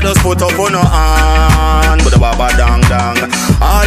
just put up on no hand. Put a baba dang dang.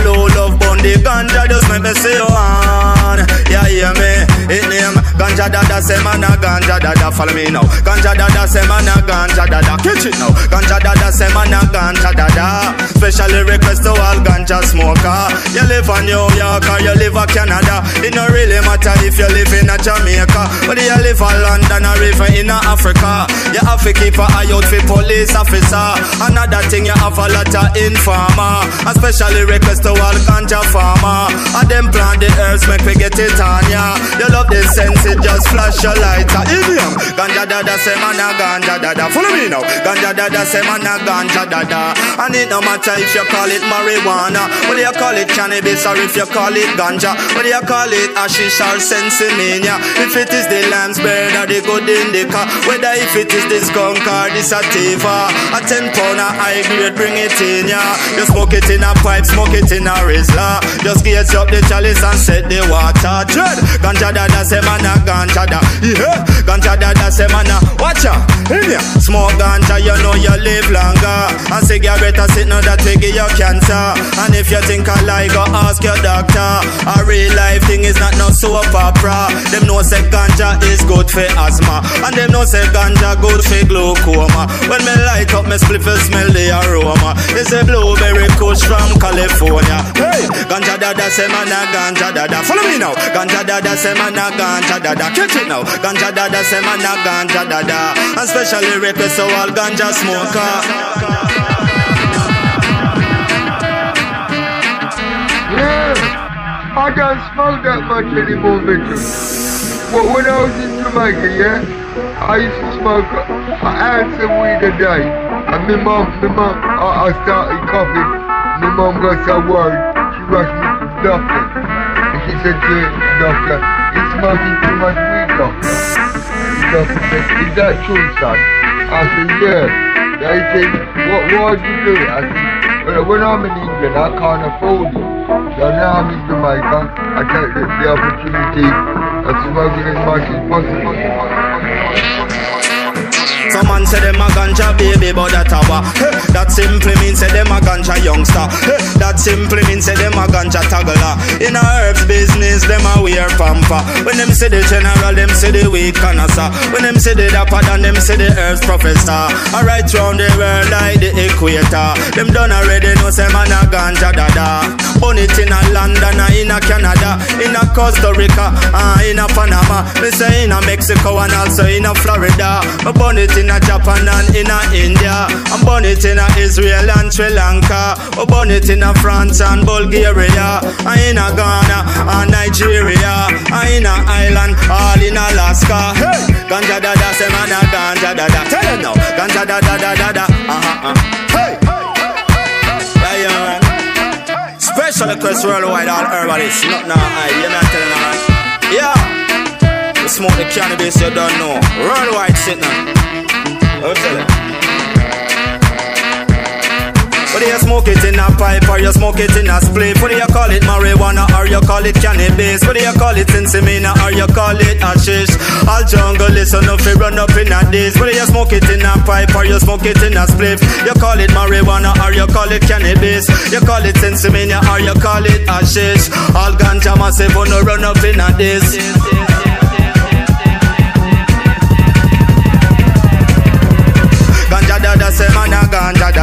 Who love bun the ganja, just make me say hand. Yeah, hear me. It name ganja dada, say man a ganja dada. Follow me now. Ganja dada, say man a ganja dada. Catch it now. Ganja dada, say man a ganja dada. Specially request to all ganja smoker. You live in New York or you live Canada. It no really matter if you live in a Jamaica, whether you live in London or even in Africa. You have to keep an eye out for police officer. Another thing you have a lot of informer. Especially request to all ganja farmer. And them plant the herbs make we get it on ya. You love the sense it just flash your lighter. Idiom. Ganja dada say man a ganja dada. Follow me now. Ganja dada say man a ganja dada. And it no matter if you call it marijuana, whether you call it cannabis or if you call it ganja, whether you call it hashish or sensimania. If it is the lamb's bread or the good indica, whether if it is this skunk or this sativa, a ten pound of high grade bring it in ya. You smoke it in a pipe, smoke it in a Rizla. Just get up the chalice and set the water. Dread. Ganja dada say man a ganja da. Yeah. Ganja dada say man a watch ya. In ya. Smoke ganja, you know you live longer. And cigarette a sit now that will give you cancer. And if you think I lie, go ask your doctor. A real life thing is not no soap opera. Them know say ganja is good for asthma. And them know say ganja good for glaucoma. When me light up, me spliff smell the aroma. It's a blueberry kush from California. Hey, ganja dada say man a ganja dada. Follow me now. Ganja dada say man a ganja dada. Catch it now. Ganja dada say man a ganja dada. And specially request to all ganja smoker. Yeah, I don't smoke that much anymore, Mitchell. Well, when I was in Jamaica, yeah, I used to smoke an ounce of weed a day. And my mum, my mum, I, I started coughing. My mum got so worried, she rushed me to the doctor. And she said to the doctor, you're smoking too much weed, doctor. The doctor said, is that true, son? I said, yeah. They said, what, why did you do it? I said, well, when I'm in England, I can't afford it. So now I'm in Jamaica, I take the, the opportunity of smoking as much as possible. Man say them a ganja baby, but that a wa. That simply means say them a ganja youngster. That simply means say them a ganja toggler. In a herbs business, them a wear pamper. When them say the general, them say the weak connoisseur. When them say the dapper, then them say the herbs professor. I right round the world like the equator. Them done already know say man a ganja dada. Burn it in a London, or in a Canada, in a Costa Rica, uh, in a Panama. Me say in a Mexico and also in a Florida. Me burn it in a Japan and in India. I'm born it in a Israel and Sri Lanka. We born it in a France and Bulgaria. And in a Ghana and Nigeria. And in Ireland, all in Alaska. Hey, ganja dada, say man a ganja dada. Tell them now, ganja dada dada dada. Uh-huh, uh. Hey, right here, man. Special request worldwide, all herbalists. Not now, I. You know, telling them, man. Yeah. You smoke the cannabis, you don't know. Worldwide, sit now. You. Whether you smoke it in a pipe or you smoke it in a spliff Whether you call it marijuana or you call it cannabis? Whether you call it insemina or you call it hashish? All jungle listen up, you run up in a this. Whether you smoke it in a pipe or you smoke it in a spliff You call it marijuana or you call it cannabis? You call it insemina or you call it hashish? All ganja massive, no run up in a this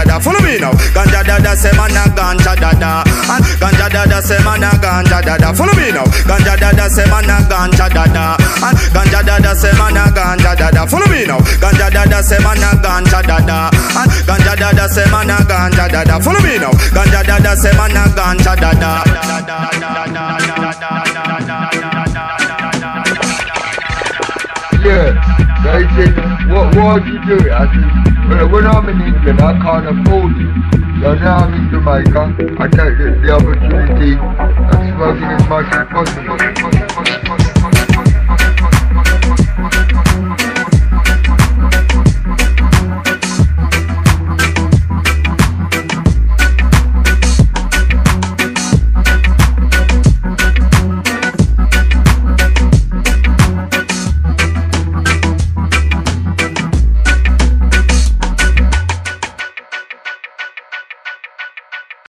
dada Follow me now. Ganja dada say man a ganja dada And ah, Ganja dada say man a ganja dada Follow me now. Ganja dada say man a ganja dada And ah, Ganja dada say man a ganja dada Follow me now. Ganja dada say man a ganja dada And ah, Ganja dada say man a ganja dada Follow me now. Ganja dada say man a ganja dada they said, what, why'd you do? I said, well, uh, when I'm in England, I can't afford it. So now I'm in Jamaica, I take the, the opportunity of smoking as much as possible.